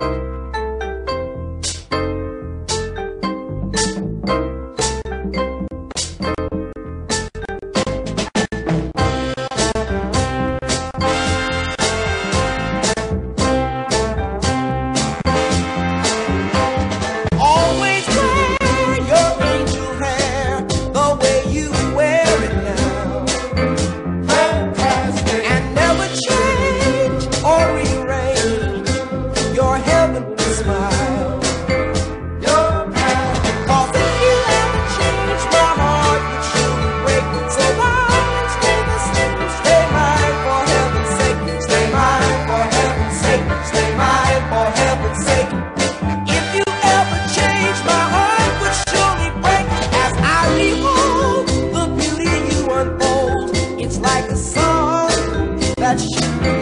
you touch.